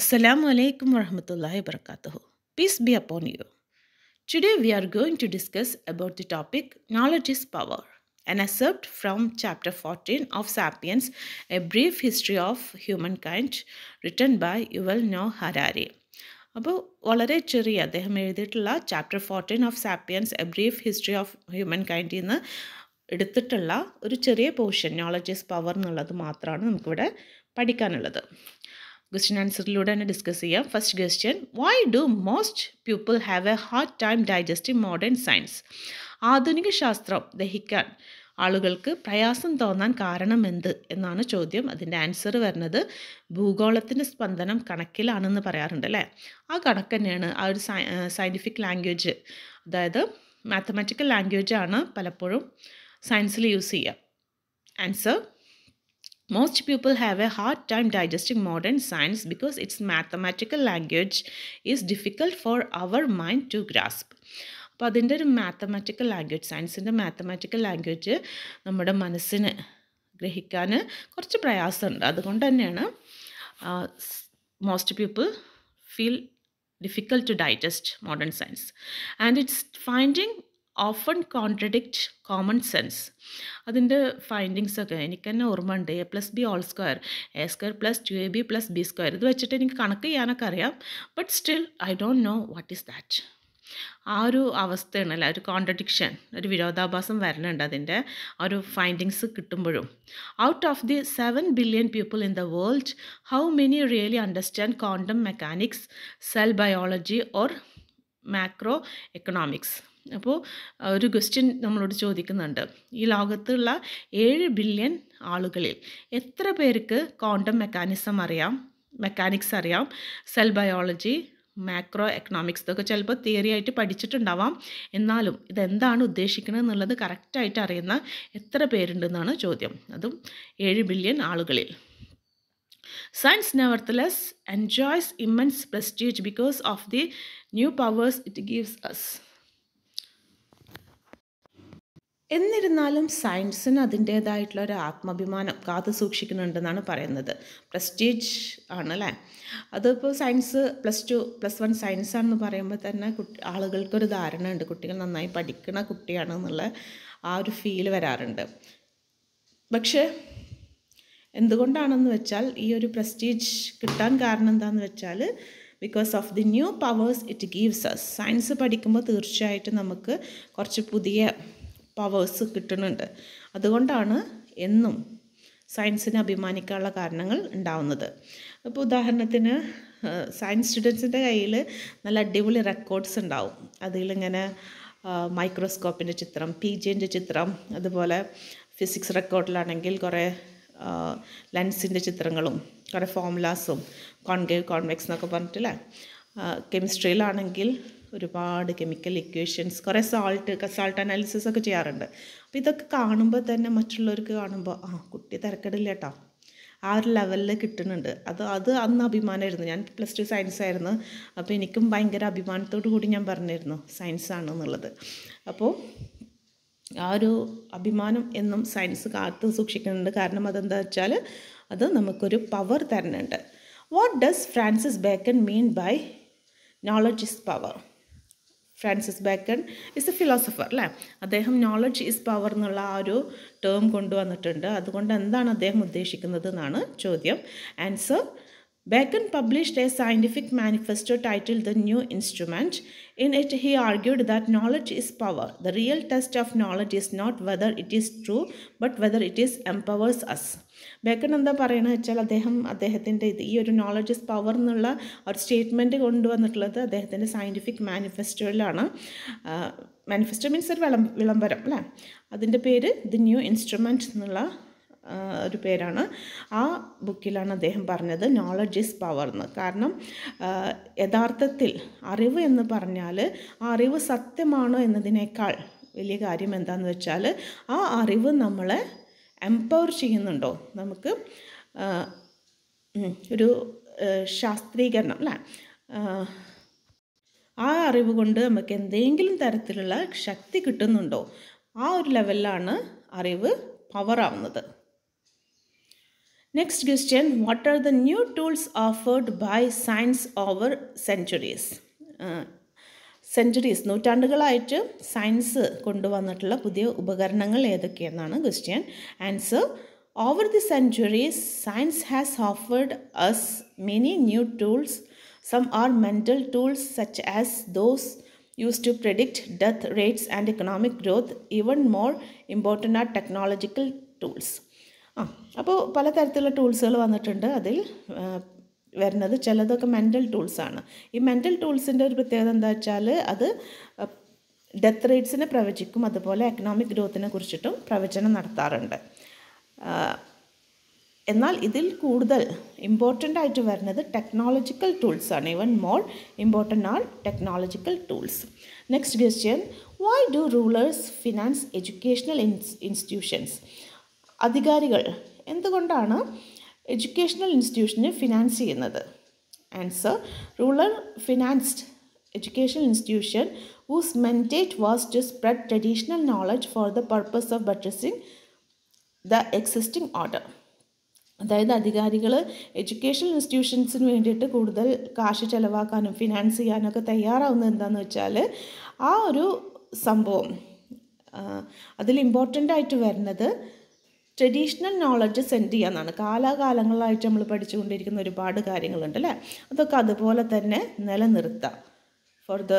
Assalamu alaikum warahmatullahi wabarakatuh. Peace be upon you. Today we are going to discuss about the topic knowledge is power. An excerpt from chapter 14 of Sapiens, a brief history of humankind, written by Yuval Noah Harari. അപ്പോൾ വളരെ ചെറിയ അദ്ദേഹം എഴുതിയിട്ടുള്ള chapter fourteen of Sapiens a brief history of human കൈൻഡിൽ നിന്ന് എടുത്തിട്ടുള്ള ഒരു ചെറിയ portion knowledge is power എന്നുള്ളത് മാത്രമാണ് നമുക്കിവിടെ പഠിക്കാനുള്ളത് ക്വസ്റ്റ്യൻ ആൻസറിലൂടെ തന്നെ ഡിസ്കസ് ചെയ്യാം. First question why do most people have a hard time digesting modern science ആധുനിക ശാസ്ത്രം ദഹിക്കാൻ ആളുകൾക്ക് പ്രയാസം തോന്നാൻ കാരണം എന്ത് എന്നാണ് ചോദ്യം. അതിന്റെ ആൻസർ വരുന്നത് ഭൂഗോളത്തിന്റെ സ്പന്ദനം കണക്കിലാണെന്ന് പറയാറുണ്ട് അല്ലേ? ആ കണക്ക് തന്നെയാണ് ആ ഒരു സയന്റിഫിക് ലാംഗ്വേജ് അതായത് മാത്തമാറ്റിക്കൽ ലാംഗ്വേജ് ആണ് പലപ്പോഴും സയൻസിൽ യൂസ് ചെയ്യുക. Answer most people have a hard time digesting modern science because its mathematical language is difficult for our mind to grasp. അപ്പോൾ അതിന്റെ ഒരു മാത്തമാറ്റിക്കൽ ലാംഗ്വേജ് സയൻസിന്റെ മാത്തമാറ്റിക്കൽ ലാംഗ്വേജ് നമ്മുടെ മനസ്സിന് ഗ്രഹിക്കാൻ കുറച്ച് പ്രയാസമുണ്ട്. അതുകൊണ്ട് തന്നെയാണ് most people feel difficult to digest modern science and its finding often contradict common sense അതിന്റെ ഫൈൻഡിങ്സ് ഒക്കെ എനിക്ക് തന്നെ ഓർമ്മ ഉണ്ട് A plus B whole square A square plus two A B plus B square ഇത് വെച്ചിട്ട് എനിക്ക് കണക്ക് ചെയ്യാനൊക്കെ അറിയാം. But still I don't know what is that ആ ഒരു അവസ്ഥയാണ് അല്ല? ഒരു കോൺട്രഡിക്ഷൻ ഒരു വിരോധാഭാസം വരുന്നുണ്ട് അതിന്റെ ആ ഒരു findings കിട്ടുമ്പോഴും. Out of the seven billion people in the world how many really understand quantum mechanics cell biology or macro economics അപ്പോൾ ഒരു ക്വസ്റ്റ്യൻ നമ്മളോട് ചോദിക്കുന്നുണ്ട്. ഈ ലോകത്തുള്ള ഏഴ് ബില്യൺ ആളുകളിൽ എത്ര പേർക്ക് ക്വാണ്ടം മെക്കാനിസം അറിയാം? മെക്കാനിക്സ് അറിയാം. സെൽ ബയോളജി മാക്രോ എക്കണോമിക്സ് ഇതൊക്കെ ചിലപ്പോൾ തിയറി ആയിട്ട് പഠിച്ചിട്ടുണ്ടാവാം. എന്നാലും ഇതെന്താണ് ഉദ്ദേശിക്കുന്നത് എന്നുള്ളത് കറക്റ്റായിട്ട് അറിയുന്ന എത്ര പേരുണ്ടെന്നാണ് ചോദ്യം. അതും ഏഴ് ബില്യൺ ആളുകളിൽ. Science nevertheless enjoys immense prestige because of the new powers it gives us എന്നിരുന്നാലും സയൻസിന് അതിന്റേതായിട്ടുള്ള ഒരു ആത്മാഭിമാനം കാത്തു സൂക്ഷിക്കുന്നുണ്ടെന്നാണ് പറയുന്നത്. പ്രസ്റ്റീജ് ആണല്ലേ? അതിപ്പോൾ science plus two plus one science ആണെന്ന് പറയുമ്പോൾ തന്നെ കുട്ടി ആളുകൾക്കൊരു ധാരണ ഉണ്ട് കുട്ടികൾ നന്നായി പഠിക്കുന്ന കുട്ടിയാണ് എന്നുള്ള ആ ഒരു ഫീൽ വരാറുണ്ട്. പക്ഷേ എന്തുകൊണ്ടാണെന്ന് വെച്ചാൽ ഈ ഒരു പ്രസ്റ്റീജ് കിട്ടാൻ കാരണം എന്താണെന്ന് വെച്ചാൽ because of the new powers it gives us science പഠിക്കുമ്പോൾ തീർച്ചയായിട്ടും നമുക്ക് കുറച്ച് പുതിയ പവേഴ്സ് കിട്ടുന്നുണ്ട്. അതുകൊണ്ടാണ് എന്നും സയൻസിനെ അഭിമാനിക്കാനുള്ള കാരണങ്ങൾ ഉണ്ടാവുന്നത്. അപ്പോൾ ഉദാഹരണത്തിന് സയൻസ് സ്റ്റുഡൻസിന്റെ കയ്യിൽ നല്ല അടിപൊളി റെക്കോർഡ്സ് ഉണ്ടാവും. അതിലിങ്ങനെ മൈക്രോസ്കോപ്പിന്റെ ചിത്രം പി ജിന്റെ ചിത്രം അതുപോലെ ഫിസിക്സ് റെക്കോർഡിലാണെങ്കിൽ കുറേ ലെൻസിന്റെ ചിത്രങ്ങളും കുറേ ഫോമുലാസും കോൺകേവ് കോൺവെക്സ് എന്നൊക്കെ പറഞ്ഞിട്ടില്ലേ കെമിസ്ട്രിയിലാണെങ്കിൽ ഒരുപാട് കെമിക്കൽ ഇക്വേഷൻസ് കുറേ സാൾട്ട് സാൾട്ട് അനാലിസിസ് ഒക്കെ ചെയ്യാറുണ്ട്. അപ്പോൾ ഇതൊക്കെ കാണുമ്പോൾ തന്നെ മറ്റുള്ളവർക്ക് കാണുമ്പോൾ ആ കുട്ടി തിരക്കടില്ല കേട്ടോ ആ ഒരു ലെവലിൽ കിട്ടുന്നുണ്ട്. അത് അത് അന്ന് അഭിമാനമായിരുന്നു. ഞാൻ പ്ലസ് ടു സയൻസ് ആയിരുന്നു. അപ്പോൾ എനിക്കും ഭയങ്കര അഭിമാനത്തോടു കൂടി ഞാൻ പറഞ്ഞിരുന്നു സയൻസ് ആണെന്നുള്ളത് അപ്പോൾ ആ ഒരു അഭിമാനം എന്നും സയൻസ് കാത്തു സൂക്ഷിക്കുന്നുണ്ട്. കാരണം അതെന്താ വെച്ചാൽ അത് നമുക്കൊരു പവർ തരുന്നുണ്ട്. What does Francis Bacon mean by knowledge is power Francis Bacon is a philosopher അല്ലേ അദ്ദേഹം നോളജ് ഇസ് പവർ എന്നുള്ള ആ ഒരു ടേം കൊണ്ടുവന്നിട്ടുണ്ട്. അതുകൊണ്ട് എന്താണ് അദ്ദേഹം ഉദ്ദേശിക്കുന്നത് എന്നാണ് ചോദ്യം. Answer Bacon published a scientific manifesto titled The New Instrument. In it, he argued that knowledge is power. The real test of knowledge is not whether it is true, but whether it is empowers us. Bacon എന്താ പറയണത് വെച്ചാൽ അദ്ദേഹം അദ്ദേഹത്തിന്റെ ഇത് ഈ ഒരു knowledge is power എന്നുള്ള ഒരു സ്റ്റേറ്റ്മെന്റ് കൊണ്ടുവന്നിട്ടുള്ളത് അദ്ദേഹത്തിന്റെ സയന്റിഫിക് മാനിഫെസ്റ്റോയിലാണ് മാനിഫെസ്റ്റോ മീൻസ് ഒരു വിളം വിളംബരം അല്ലേ അതിന്റെ പേര് ദി ന്യൂ ഇൻസ്ട്രുമെന്റ് എന്നുള്ള ഒരു പേരാണ്. ആ ബുക്കിലാണ് അദ്ദേഹം പറഞ്ഞത് നോളജ് ഈസ് പവർ എന്ന്. കാരണം യഥാർത്ഥത്തിൽ അറിവ് എന്ന് പറഞ്ഞാൽ ആ അറിവ് സത്യമാണോ എന്നതിനേക്കാൾ വലിയ കാര്യം എന്താണെന്ന് വെച്ചാൽ ആ അറിവ് നമ്മളെ എംപവർ ചെയ്യുന്നുണ്ടോ? നമുക്ക് ഒരു ശാസ്ത്രീകരണം അല്ലേ? ആ അറിവ് കൊണ്ട് നമുക്ക് എന്തെങ്കിലും തരത്തിലുള്ള ശക്തി കിട്ടുന്നുണ്ടോ? ആ ഒരു ലെവലിലാണ് അറിവ് പവർ ആവുന്നത്. Next question what are the new tools offered by science over centuries centuries നൂറ്റാണ്ടുകളായിട്ട് സയൻസ് കൊണ്ടുവന്നിട്ടുള്ള പുതിയ ഉപകരണങ്ങൾ ഏതൊക്കെയെന്നാണ് question answer over the centuries science has offered us many new tools some are mental tools such as those used to predict death rates and economic growth. Even more important are technological tools. ആ അപ്പോൾ പലതരത്തിലുള്ള ടൂൾസുകൾ വന്നിട്ടുണ്ട് അതിൽ വരുന്നത്. ചിലതൊക്കെ mental ടൂൾസാണ്. ഈ mental ടൂൾസിന്റെ ഒരു പ്രത്യേകത എന്താ വെച്ചാൽ അത് ഡെത്ത് റേറ്റ്സിനെ പ്രവചിക്കും. അതുപോലെ എക്കണോമിക് ഗ്രോത്തിനെ കുറിച്ചിട്ടും പ്രവചനം നടത്താറുണ്ട്. എന്നാൽ ഇതിൽ കൂടുതൽ ഇമ്പോർട്ടന്റ് ആയിട്ട് വരുന്നത് technological ടൂൾസാണ്. Even more important are technological tools. Next question why do rulers finance educational institutions അധികാരികൾ എന്തുകൊണ്ടാണ് എഡ്യൂക്കേഷണൽ ഇൻസ്റ്റിറ്റ്യൂഷന് ഫിനാൻസ് ചെയ്യുന്നത്? Answer rulers financed educational institution whose mandate was to spread traditional knowledge for the purpose of buttressing the existing order അതായത് അധികാരികൾ educational ഇൻസ്റ്റിറ്റ്യൂഷൻസിന് വേണ്ടിയിട്ട് കൂടുതൽ കാശ് ചിലവാക്കാനും finance ചെയ്യാനൊക്കെ തയ്യാറാവുന്നത് എന്താണെന്ന് വെച്ചാൽ ആ ഒരു സംഭവം അതിൽ ഇമ്പോർട്ടന്റ് ആയിട്ട് വരുന്നത് ട്രഡീഷണൽ നോളജ് സെൻഡ് ചെയ്യാന്നാണ്. കാലാകാലങ്ങളായിട്ട് നമ്മൾ പഠിച്ചുകൊണ്ടിരിക്കുന്ന ഒരുപാട് കാര്യങ്ങളുണ്ട് അല്ലേ? അതൊക്കെ അതുപോലെ തന്നെ നിലനിർത്താം. For the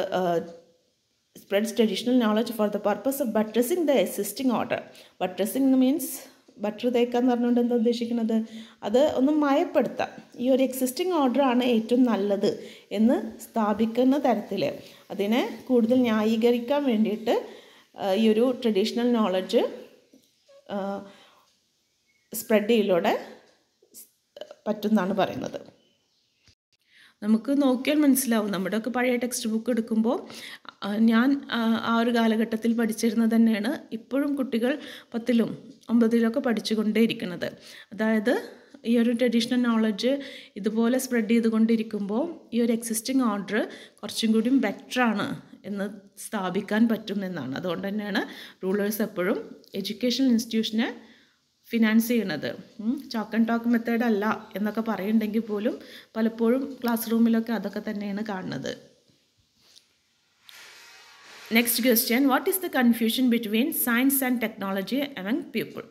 spreads traditional knowledge for the purpose of buttressing the existing order buttressing means butter എന്ന് പറഞ്ഞുകൊണ്ട് എന്താ ഉദ്ദേശിക്കുന്നത്? അത് ഒന്ന് മയപ്പെടുത്താം. ഈ ഒരു എക്സിസ്റ്റിംഗ് ഓർഡർ ആണ് ഏറ്റവും നല്ലത് എന്ന് സ്ഥാപിക്കുന്ന തരത്തിൽ അതിനെ കൂടുതൽ ന്യായീകരിക്കാൻ വേണ്ടിയിട്ട് ഈ ഒരു ട്രഡീഷണൽ നോളജ് സ്പ്രെഡ് ചെയ്യലൂടെ പറയുന്നത്. നമുക്ക് നോക്കിയാൽ മനസ്സിലാവും. നമ്മുടെയൊക്കെ പഴയ ടെക്സ്റ്റ് ബുക്ക് എടുക്കുമ്പോൾ ഞാൻ ആ, ആ ഒരു കാലഘട്ടത്തിൽ പഠിച്ചിരുന്നത് തന്നെയാണ് ഇപ്പോഴും കുട്ടികൾ പത്തിലും ഒമ്പതിലൊക്കെ പഠിച്ചുകൊണ്ടേയിരിക്കുന്നത് അതായത് ഈ ഒരു ട്രഡീഷണൽ നോളജ് ഇതുപോലെ സ്പ്രെഡ് ചെയ്തുകൊണ്ടിരിക്കുമ്പോൾ ഈ ഒരു എക്സിസ്റ്റിംഗ് ഓർഡർ കുറച്ചും കൂടിയും ബെറ്ററാണ് എന്ന് സ്ഥാപിക്കാൻ പറ്റുമെന്നാണ് അതുകൊണ്ട് തന്നെയാണ് റൂളേഴ്സ് എപ്പോഴും എഡ്യൂക്കേഷണൽ ഇൻസ്റ്റിറ്റ്യൂഷനെ ഫിനാൻസ് ചെയ്യണത്. ചോക്ക് ആൻഡ് ടോക്ക് മെത്തേഡ് അല്ല എന്നൊക്കെ പറയുന്നുണ്ടെങ്കിൽ പോലും പലപ്പോഴും ക്ലാസ് റൂമിലൊക്കെ അതൊക്കെ തന്നെയാണ് കാണുന്നത്. Next question what is the confusion between science and technology among people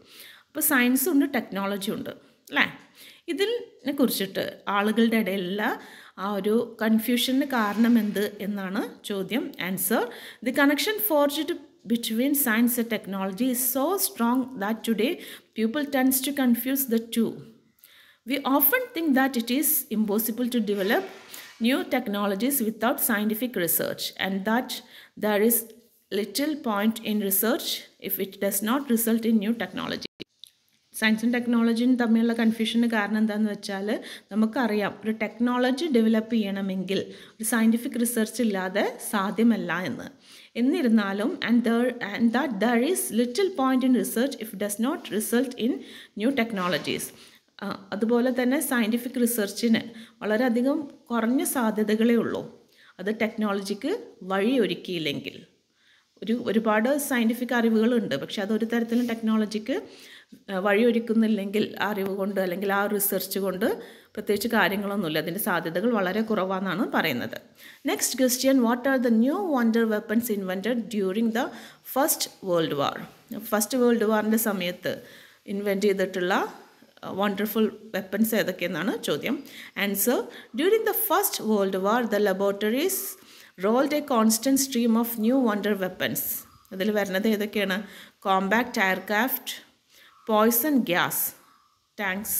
അപ്പോൾ സയൻസ് ഉണ്ട് ടെക്നോളജി ഉണ്ട് അല്ലേ? ഇതിനെ കുറിച്ചിട്ട് ആളുകളുടെ ഇടയിലുള്ള ആ ഒരു കൺഫ്യൂഷന് കാരണം എന്ത് എന്നാണ് ചോദ്യം answer the connection forged between science and technology is so strong that today people tends to confuse the two. We often think that it is impossible to develop new technologies without scientific research and that there is little point in research if it does not result in new technology സയൻസും ടെക്നോളജിയും തമ്മിലുള്ള കൺഫ്യൂഷന് കാരണം എന്താണെന്ന് വെച്ചാൽ നമുക്കറിയാം ഒരു technology develop ചെയ്യണമെങ്കിൽ ഒരു സയന്റിഫിക് റിസർച്ച് ഇല്ലാതെ സാധ്യമല്ല എന്ന്. എന്നിരുന്നാലും and and that there is little point in research if does not result in new technologies അതുപോലെ തന്നെ സയന്റിഫിക് റിസർച്ചിന് വളരെയധികം കുറഞ്ഞ സാധ്യതകളേ ഉള്ളൂ. അത് ടെക്നോളജിക്ക് വഴിയൊരുക്കിയില്ലെങ്കിൽ. ഒരു ഒരുപാട് സയന്റിഫിക് അറിവുകളുണ്ട്. പക്ഷെ അതൊരു തരത്തിലും ടെക്നോളജിക്ക് വഴിയൊരുക്കുന്നില്ലെങ്കിൽ അറിവ് കൊണ്ട് അല്ലെങ്കിൽ ആ റിസർച്ച് കൊണ്ട് പ്രത്യേകിച്ച് കാര്യങ്ങളൊന്നുമില്ല. അതിന്റെ സാധ്യതകൾ വളരെ കുറവാണെന്നാണ് പറയുന്നത്. Next question what are the new wonder weapons invented during the First World War First World വാറിന്റെ സമയത്ത് ഇൻവെന്റ് ചെയ്തിട്ടുള്ള വണ്ടർഫുൾ വെപ്പൺസ് ഏതൊക്കെയെന്നാണ് ചോദ്യം. Answer during the First World War the laboratories rolled a constant stream of new wonder weapons അതിൽ വരുന്നത് ഏതൊക്കെയാണ്? Compact aircraft poison gas tanks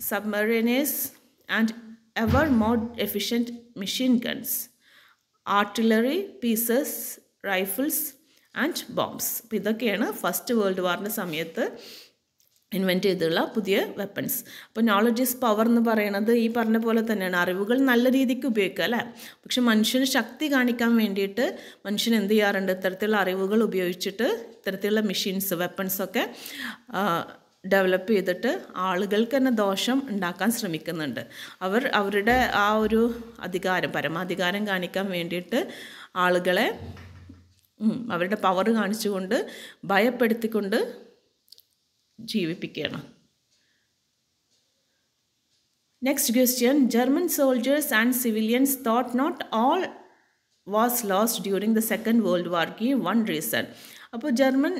submariners and ever more efficient machine guns artillery pieces rifles and bombs അപ്പോൾ ഇതൊക്കെയാണ് first World വാറിന്റെ സമയത്ത് invent ചെയ്തിട്ടുള്ള പുതിയ weapons അപ്പോൾ നോളജ് ഈസ് പവർ എന്ന് പറയുന്നത് ഈ പറഞ്ഞ പോലെ തന്നെയാണ്. അറിവുകൾ നല്ല രീതിക്ക് ഉപയോഗിക്കുക അല്ലേ? പക്ഷെ മനുഷ്യന് ശക്തി കാണിക്കാൻ വേണ്ടിയിട്ട് മനുഷ്യൻ എന്ത് ചെയ്യാറുണ്ട്? ഇത്തരത്തിലുള്ള അറിവുകൾ ഉപയോഗിച്ചിട്ട് ഇത്തരത്തിലുള്ള മെഷീൻസ് വെപ്പൺസൊക്കെ ഡെവലപ്പ് ചെയ്തിട്ട് ആളുകൾക്ക് തന്നെ ദോഷം ഉണ്ടാക്കാൻ ശ്രമിക്കുന്നുണ്ട്. അവർ അവരുടെ ആ ഒരു അധികാരം പരമാധികാരം കാണിക്കാൻ വേണ്ടിയിട്ട് ആളുകളെ അവരുടെ പവർ കാണിച്ചുകൊണ്ട് ഭയപ്പെടുത്തിക്കൊണ്ട് ജീവിപ്പിക്കുകയാണ് next question German soldiers and civilians thought not all was lost during the Second World War give one reason അപ്പോൾ ജർമ്മൻ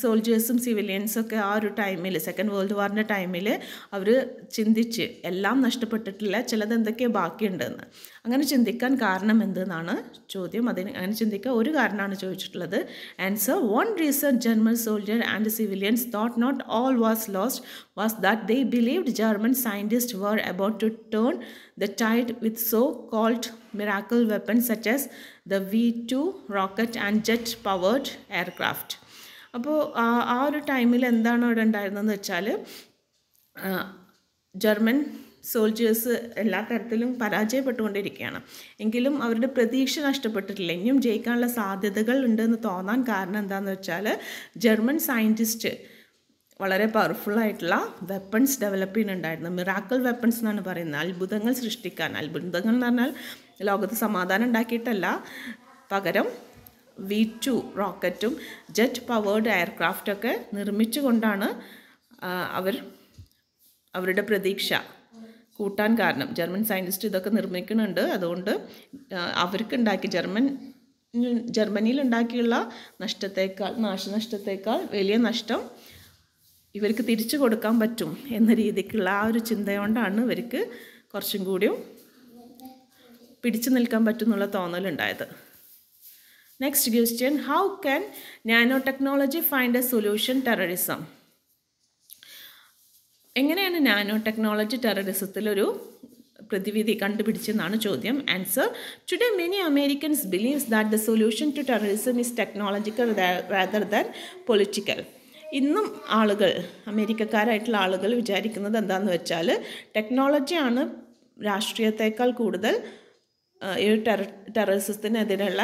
സോൾജേഴ്സും സിവിലിയൻസും ഒക്കെ ആ ഒരു ടൈമിൽ സെക്കൻഡ് വേൾഡ് വാറിന്റെ ടൈമിൽ അവർ ചിന്തിച്ച് എല്ലാം നഷ്ടപ്പെട്ടിട്ടില്ല ചിലത് ബാക്കിയുണ്ടെന്ന്. അങ്ങനെ ചിന്തിക്കാൻ കാരണം എന്തെന്നാണ് ചോദ്യം. അതിന് അങ്ങനെ ചിന്തിക്കാൻ ഒരു കാരണമാണ് ചോദിച്ചിട്ടുള്ളത്. Answer one reason German soldier and civilians thought not all was lost was that they believed German scientist were about to turn the tide with so-called miracle weapons such as the V2 rocket and jet-powered aircraft. അപ്പോൾ ആ ഒരു ടൈമിൽ എന്താണ് അവിടെ ഉണ്ടായിരുന്നതെന്ന് വെച്ചാൽ German soldiers എല്ലാ തരത്തിലും പരാജയപ്പെട്ടുകൊണ്ടിരിക്കുകയാണ് എങ്കിലും അവരുടെ പ്രതീക്ഷ നഷ്ടപ്പെട്ടിട്ടില്ല ഇനിയും ജയിക്കാനുള്ള സാധ്യതകൾ ഉണ്ടെന്ന് തോന്നാൻ കാരണം എന്താണെന്ന് വെച്ചാൽ ജർമ്മൻ സയന്റിസ്റ്റ് വളരെ പവർഫുൾ ആയിട്ടുള്ള വെപ്പൺസ് ഡെവലപ്പ് ചെയ്യുന്നുണ്ടായിരുന്നു. മിറാക്കൽ വെപ്പൺസ് എന്നാണ് പറയുന്നത്. അത്ഭുതങ്ങൾ സൃഷ്ടിക്കാൻ. അത്ഭുതങ്ങൾ എന്ന് പറഞ്ഞാൽ ലോകത്ത് സമാധാനം ഉണ്ടാക്കിയിട്ടല്ല. പകരം വി ടു റോക്കറ്റും ജെറ്റ് പവേർഡ് എയർക്രാഫ്റ്റൊക്കെ നിർമ്മിച്ചുകൊണ്ടാണ് അവർ അവരുടെ പ്രതീക്ഷ കൂട്ടാൻ കാരണം. ജർമ്മൻ സയന്റിസ്റ്റ് ഇതൊക്കെ നിർമ്മിക്കുന്നുണ്ട്. അതുകൊണ്ട് അവർക്ക് ഉണ്ടാക്കി ജർമ്മൻ ജർമ്മനിയിൽ ഉണ്ടാക്കിയുള്ള നഷ്ടത്തേക്കാൾ നാശനഷ്ടത്തേക്കാൾ വലിയ നഷ്ടം ഇവർക്ക് തിരിച്ചു കൊടുക്കാൻ പറ്റും എന്ന രീതിക്കുള്ള ആ ഒരു ചിന്തയോണ്ടാണ് ഇവർക്ക് കുറച്ചും കൂടിയും പിടിച്ചു നിൽക്കാൻ പറ്റും എന്നുള്ള തോന്നലുണ്ടായത്. Next question how can nanotechnology find a solution terrorism എങ്ങനെയാണ് നാനോ ടെക്നോളജി ടെററിസത്തിലൊരു പ്രതിവിധി കണ്ടുപിടിച്ചെന്നാണ് ചോദ്യം. Answer today many Americans believes that the solution to terrorism is technological rather than political ഇന്നും ആളുകൾ അമേരിക്കക്കാരായിട്ടുള്ള ആളുകൾ വിചാരിക്കുന്നത് എന്താണെന്ന് വെച്ചാൽ ടെക്നോളജിയാണ് രാഷ്ട്രീയത്തേക്കാൾ കൂടുതൽ ഈ ടെറ ടെററിസത്തിനെതിരെയുള്ള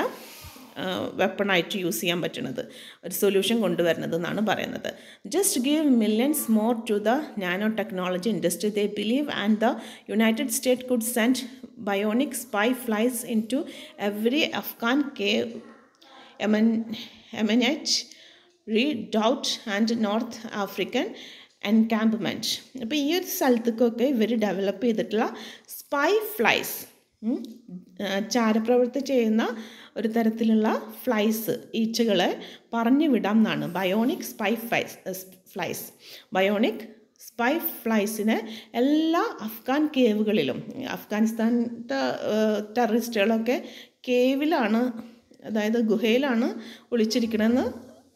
വെപ്പണായിട്ട് യൂസ് ചെയ്യാൻ പറ്റുന്നത് ഒരു സൊല്യൂഷൻ കൊണ്ടുവരുന്നത് എന്നാണ് പറയുന്നത്. Just give millions more to the nanotechnology industry they believe and the United State could send bionic spy flies into every Afghan cave Yemen Yemenite redoubt and North African encampment അപ്പോൾ ഈ ഒരു സ്ഥലത്തേക്കൊക്കെ ഇവർ develop ചെയ്തിട്ടുള്ള spy flies ചാരപ്രവൃത്തി ചെയ്യുന്ന ഒരു തരത്തിലുള്ള flies ഈച്ചകളെ പറഞ്ഞു വിടാം എന്നാണ് bionic spy flies flies bionic spy ഫ്ലൈസിനെ എല്ലാ അഫ്ഗാൻ കേവുകളിലും അഫ്ഗാനിസ്ഥാൻ ടെററിസ്റ്റുകളൊക്കെ കേവിലാണ് അതായത് ഗുഹയിലാണ് ഒളിച്ചിരിക്കണമെന്ന്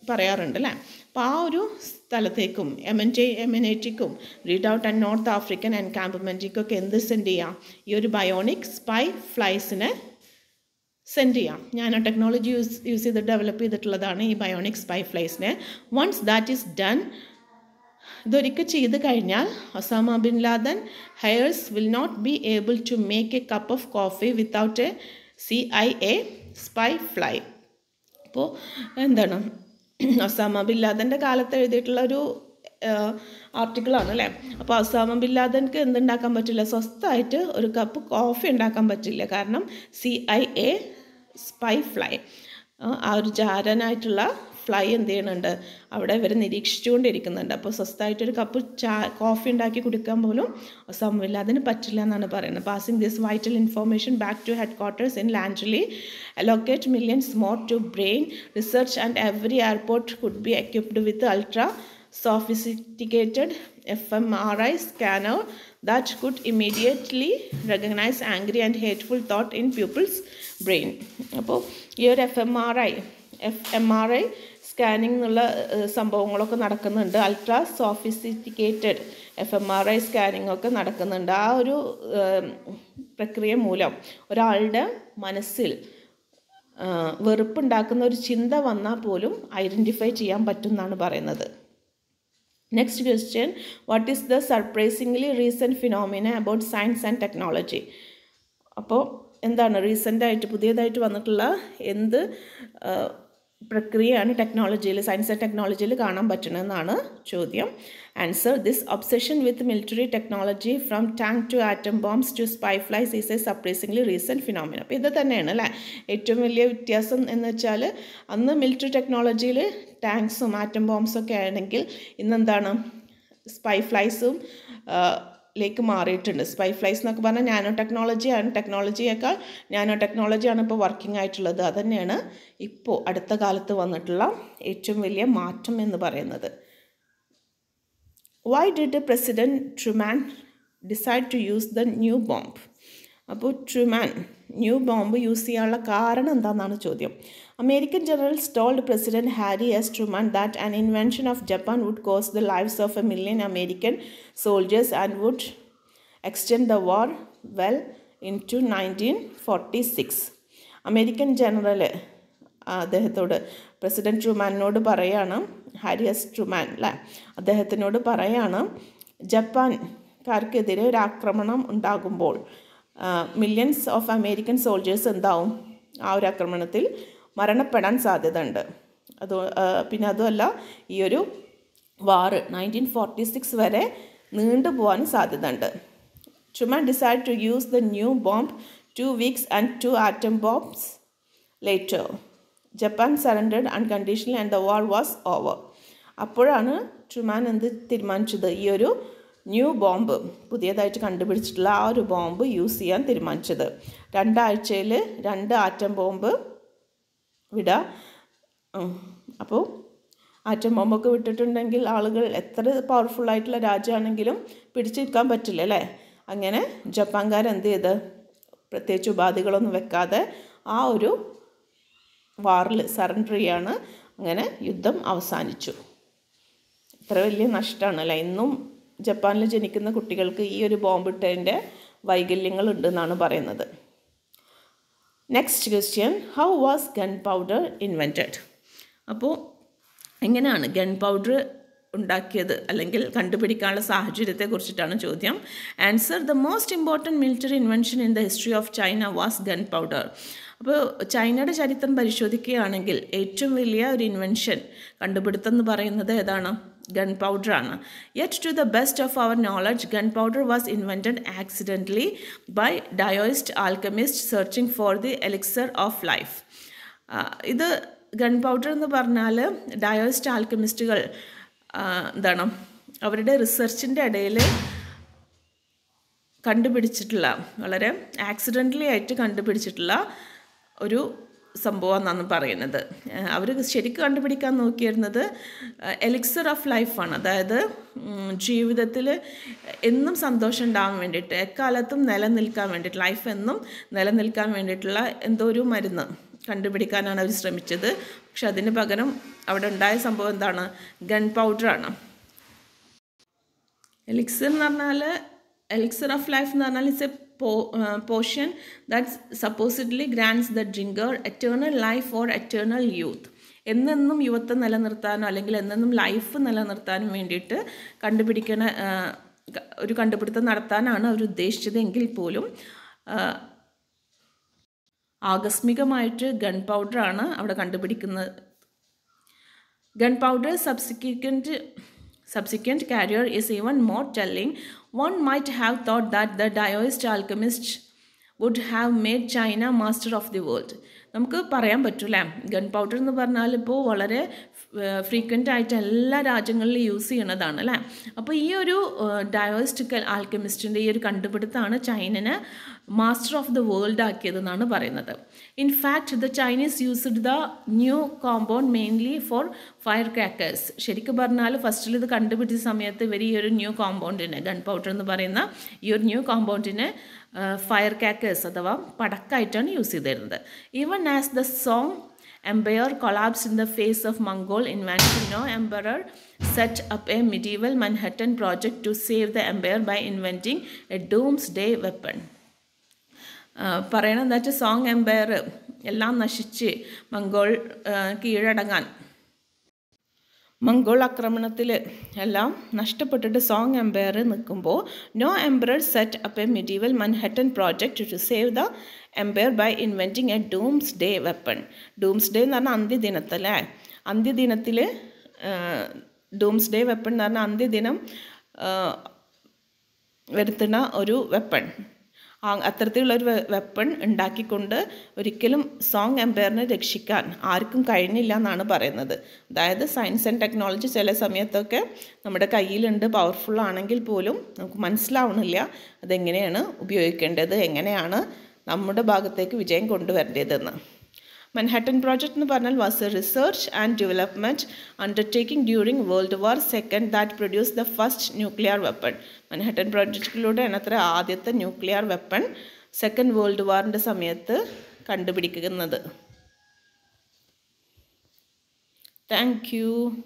പറയാറുണ്ട് അല്ലേ അപ്പോൾ ആ ഒരു സ്ഥലത്തേക്കും എമന്റേ എമിനേറ്റിക്കും redoubt and North African and കാമ്പമെന്റിക്കൊക്കെ എന്ത് സെൻഡ് ചെയ്യാം? ഈ ഒരു ബയോണിക് സ്പൈ ഫ്ലൈസിനെ സെൻഡ് ചെയ്യാം. ഞാനോ ടെക്നോളജി യൂസ് യൂസ് ചെയ്ത് ഡെവലപ്പ് ചെയ്തിട്ടുള്ളതാണ് ഈ ബയോണിക് സ്പൈ ഫ്ലൈസിനെ വൺസ് ദാറ്റ് ഈസ് ഡൺ ഇതൊരിക്കൽ ചെയ്ത് കഴിഞ്ഞാൽ Osama bin Laden heirs will not be able to make a cup of coffee without a C I A spy fly അപ്പോൾ എന്താണ്? Osama bin ലാദന്റെ കാലത്ത് എഴുതിയിട്ടുള്ള ഒരു ആർട്ടിക്കിളാണ് അല്ലേ? അപ്പോൾ ഒസാമ ബിൻ ലാദൻക്ക് എന്തുണ്ടാക്കാൻ പറ്റില്ല? സ്വസ്ഥമായിട്ട് ഒരു കപ്പ് കോഫി ഉണ്ടാക്കാൻ പറ്റില്ല. കാരണം C I A spy fly ആ ഒരു ജാരനായിട്ടുള്ള ഫ്ലൈ എന്ത് ചെയ്യുന്നുണ്ട് അവിടെ ഇവർ നിരീക്ഷിച്ചുകൊണ്ടിരിക്കുന്നുണ്ട്. അപ്പോൾ സ്വസ്ഥമായിട്ടൊരു കപ്പ് ചാ കോഫി ഉണ്ടാക്കി കുടിക്കാൻ പോലും സംഭവമില്ല അതിന് പറ്റില്ല എന്നാണ് പറയുന്നത്. Passing this vital information back to headquarters in Langley allocate millions more to brain research and every airport could be equipped with ultra sophisticated fMRI scanner that could immediately recognize angry and hateful thought in pupils' brain. അപ്പോൾ ഈ ഒരു F M R I F M R I scanning എന്നുള്ള സംഭവങ്ങളൊക്കെ നടക്കുന്നുണ്ട്. Ultra sophisticated F M R I scanning ഒക്കെ നടക്കുന്നുണ്ട്. ആ ഒരു പ്രക്രിയ മൂലം ഒരാളുടെ മനസ്സിൽ വെറുപ്പുണ്ടാക്കുന്ന ഒരു ചിന്ത വന്നാൽ പോലും ഐഡന്റിഫൈ ചെയ്യാൻ പറ്റും എന്നാണ് പറയുന്നത്. Next question what is the surprisingly recent phenomena about science and technology അപ്പോൾ എന്താണ്? റീസെന്റായിട്ട് പുതിയതായിട്ട് വന്നിട്ടുള്ള എന്ത് പ്രക്രിയയാണ് ടെക്നോളജിയിൽ സയൻസ് ആൻഡ് ടെക്നോളജിയിൽ കാണാൻ പറ്റണമെന്നാണ് ചോദ്യം. Answer this obsession with military technology from tank to atom bombs to spy flies is a surprisingly recent phenomena അപ്പോൾ ഇത് തന്നെയാണ് അല്ലേ? ഏറ്റവും വലിയ വ്യത്യാസം എന്ന് വെച്ചാൽ അന്ന് മിലിറ്ററി ടെക്നോളജിയിൽ ടാങ്ക്സും ആറ്റം ബോംബ്സും ഒക്കെ ആണെങ്കിൽ ഇന്നെന്താണ്? സ്പൈ ഫ്ലൈസും ലേക്ക് മാറിയിട്ടുണ്ട്. സ്പൈ ഫ്ലൈസ് എന്നൊക്കെ പറഞ്ഞാൽ നാനോ ടെക്നോളജിയാണ് ടെക്നോളജിയേക്കാൾ നാനോ ടെക്നോളജിയാണ് ഇപ്പോൾ വർക്കിംഗ് ആയിട്ടുള്ളത്. അതുതന്നെയാണ് ഇപ്പോൾ അടുത്ത കാലത്ത് വന്നിട്ടുള്ള ഏറ്റവും വലിയ മാറ്റം എന്ന് പറയുന്നത്. Why did President Truman decide to use the new bomb അപ്പോൾ ട്രുമാൻ ന്യൂ ബോംബ് യൂസ് ചെയ്യാനുള്ള കാരണം എന്താണെന്നാണ് ചോദ്യം. American general told President Harry S Truman that an invention of Japan would cause the lives of a million American soldiers and would extend the war well into nineteen forty six American general അദ്ദേഹത്തോട് President ട്രുമാനോട് പറയാണ് Harry S Truman അല്ലേ അദ്ദേഹത്തിനോട് പറയാണ് ജപ്പാൻകാർക്കെതിരെ ഒരു ആക്രമണം ഉണ്ടാകുമ്പോൾ millions of American soldiers എന്താവും? ആ ഒരു ആക്രമണത്തിൽ മരണപ്പെടാൻ സാധ്യതയുണ്ട്. അത് പിന്നെ അതുമല്ല ഈ ഒരു വാറ് നയന്റീൻ ഫോർട്ടി സിക്സ് വരെ നീണ്ടു പോകാനും സാധ്യതയുണ്ട്. Truman decide to use the new bomb two weeks and two atom bombs later Japan surrendered unconditional and the war was over അപ്പോഴാണ് ട്രുമാൻ എന്ത് തീരുമാനിച്ചത്? ഈ ഒരു ന്യൂ ബോംബ് പുതിയതായിട്ട് കണ്ടുപിടിച്ചിട്ടുള്ള ആ ഒരു ബോംബ് യൂസ് ചെയ്യാൻ തീരുമാനിച്ചത്. രണ്ടാഴ്ചയിൽ രണ്ട് ആറ്റം ബോംബ് വിടുക അപ്പോൾ ആറ്റം ബോംബൊക്കെ വിട്ടിട്ടുണ്ടെങ്കിൽ ആളുകൾ എത്ര പവർഫുള്ളായിട്ടുള്ള രാജ്യമാണെങ്കിലും പിടിച്ചു നിൽക്കാൻ പറ്റില്ല അല്ലേ? അങ്ങനെ ജപ്പാൻകാർ എന്ത് ചെയ്ത്? പ്രത്യേകിച്ച് ഉപാധികളൊന്നും വെക്കാതെ ആ ഒരു വാറിൽ സറണ്ടർ ചെയ്യാണ്. അങ്ങനെ യുദ്ധം അവസാനിച്ചു. ഇത്ര വലിയ നഷ്ടമാണ് അല്ലേ? ഇന്നും ജപ്പാനിൽ ജനിക്കുന്ന കുട്ടികൾക്ക് ഈ ഒരു ബോംബിട്ടതിന്റെ വൈകല്യങ്ങൾ ഉണ്ടെന്നാണ് പറയുന്നത്. Next question how was gunpowder invented അപ്പോൾ എങ്ങനെയാണ് ഗൺ പൗഡർ ഉണ്ടാക്കിയത് അല്ലെങ്കിൽ കണ്ടുപിടിക്കാനുള്ള സാഹചര്യത്തെ കുറിച്ചിട്ടാണ് ചോദ്യം. Answer the most important military invention in the history of China was gunpowder അപ്പോൾ ചൈനയുടെ ചരിത്രം പരിശോധിക്കുകയാണെങ്കിൽ ഏറ്റവും വലിയ ഒരു ഇൻവെൻഷൻ കണ്ടുപിടുത്തം എന്ന് പറയുന്നത് ഏതാണ്? പൗഡറാണ് yet to the best of our knowledge gunpowder was invented accidentally by Daoist alchemist searching for the elixir of life ഇത് ഗൺ പൗഡർ എന്ന് പറഞ്ഞാൽ ഡയോയിസ്റ്റ് ആൽക്കമിസ്റ്റുകൾ എന്താണ് അവരുടെ റിസർച്ചിന്റെ ഇടയിൽ കണ്ടുപിടിച്ചിട്ടുള്ള വളരെ ആക്സിഡന്റലി ആയിട്ട് കണ്ടുപിടിച്ചിട്ടുള്ള ഒരു സംഭവം എന്നാണ് പറയുന്നത്. അവർ ശരിക്കും കണ്ടുപിടിക്കാൻ നോക്കിയിരുന്നത് എലിക്സർ ഓഫ് ലൈഫാണ് അതായത് ജീവിതത്തിൽ എന്നും സന്തോഷം ഉണ്ടാകാൻ വേണ്ടിയിട്ട് എക്കാലത്തും നിലനിൽക്കാൻ വേണ്ടിയിട്ട് ലൈഫ് എന്നും നിലനിൽക്കാൻ വേണ്ടിയിട്ടുള്ള എന്തോ ഒരു മരുന്ന് കണ്ടുപിടിക്കാനാണ് അവർ ശ്രമിച്ചത്. പക്ഷെ അതിന് പകരം അവിടെ ഉണ്ടായ സംഭവം എന്താണ്? ഗൺ പൗഡറാണ് എലിക്സർ എന്ന് പറഞ്ഞാൽ എലിക്സർ ഓഫ് ലൈഫ് എന്ന് പറഞ്ഞാൽ ഇറ്റ്സ് എ പോ potion that supposedly grants the drinker eternal life or eternal youth എന്നെന്നും യുവത്വം നിലനിർത്താനോ അല്ലെങ്കിൽ എന്നെന്നും ലൈഫ് നിലനിർത്താനും വേണ്ടിയിട്ട് കണ്ടുപിടിക്കണ ഒരു കണ്ടുപിടുത്തം നടത്താനാണ് അവർ ഉദ്ദേശിച്ചത് എങ്കിൽ പോലും ആകസ്മികമായിട്ട് ഗൺ പൗഡറാണ് അവിടെ കണ്ടുപിടിക്കുന്നത്. Gunpowder subsequent subsequent career is even more telling. One might have thought that the Daoist alchemist would have made China master of the world. നമുക്ക് പറയാൻ പറ്റൂല്ലേ ഗൺ പൗഡർ എന്ന് പറഞ്ഞാൽ ഇപ്പോൾ വളരെ ഫ്രീക്വന്റ് ആയിട്ട് എല്ലാ രാജ്യങ്ങളിലും യൂസ് ചെയ്യണതാണ് അല്ലേ? അപ്പോൾ ഈ ഒരു ഡയോസ്റ്റിക്കൽ ആൽക്കമിസ്റ്റിന്റെ ഈ ഒരു കണ്ടുപിടുത്തമാണ് ചൈനനെ മാസ്റ്റർ ഓഫ് ദ വേൾഡ് ആക്കിയതെന്നാണ് പറയുന്നത്. In fact the Chinese used the new compound mainly for firecrackers ശരിക്കും പറഞ്ഞാൽ ഫസ്റ്റിൽ ഇത് കണ്ടുപിടിച്ച സമയത്ത് ഇവർ ഈ ഒരു ന്യൂ കോമ്പൗണ്ടിനെ ഗൺ പൗഡർ എന്ന് പറയുന്ന ഈ ഒരു ന്യൂ കോമ്പൗണ്ടിനെ ഫയർ ക്രാക്കേഴ്സ് അഥവാ പടക്കായിട്ടാണ് യൂസ് ചെയ്തിരുന്നത്. Even as the Song empire collapsed in the face of Mongol invasion, no emperor set up a medieval Manhattan project to save the empire by inventing a doomsday weapon. പറയണത് എന്താ വെച്ചാൽ song Empire എല്ലാം നശിച്ച് Mongol കീഴടങ്ങാൻ Mongol ആക്രമണത്തിൽ എല്ലാം നഷ്ടപ്പെട്ടിട്ട് Song Empire നിൽക്കുമ്പോൾ no emperor set up a medieval Manhattan project to save the empire by inventing a doomsday weapon doomsday എന്ന് പറഞ്ഞാൽ അന്ത്യദിനത്തല്ലേ? അന്ത്യദിനത്തിൽ ഡൂംസ് ഡേ വെപ്പൺ എന്ന് പറഞ്ഞാൽ അന്ത്യദിനം വരുത്തുന്ന ഒരു വെപ്പൺ അത്തരത്തിലുള്ളൊരു വെപ്പൺ ഉണ്ടാക്കിക്കൊണ്ട് ഒരിക്കലും സോങ് എംപയറിനെ രക്ഷിക്കാൻ ആർക്കും കഴിഞ്ഞില്ല എന്നാണ് പറയുന്നത്. അതായത് സയൻസ് ആൻഡ് ടെക്നോളജി ചില സമയത്തൊക്കെ നമ്മുടെ കയ്യിലുണ്ട് പവർഫുൾ ആണെങ്കിൽ പോലും നമുക്ക് മനസ്സിലാവണില്ല അതെങ്ങനെയാണ് ഉപയോഗിക്കേണ്ടത് എങ്ങനെയാണ് നമ്മുടെ ഭാഗത്തേക്ക് വിജയം കൊണ്ടുവരേണ്ടതെന്ന്. മൻഹട്ടൻ പ്രോജക്റ്റ് എന്ന് പറഞ്ഞാൽ was a research and development undertaking during world war second that produce the first nuclear weapon Manhattan പ്രോജക്റ്റിലൂടെയാണ് അത്ര ആദ്യത്തെ ന്യൂക്ലിയർ വെപ്പൺ സെക്കൻഡ് വേൾഡ് വാറിന്റെ സമയത്ത് കണ്ടുപിടിക്കുന്നത്. Thank you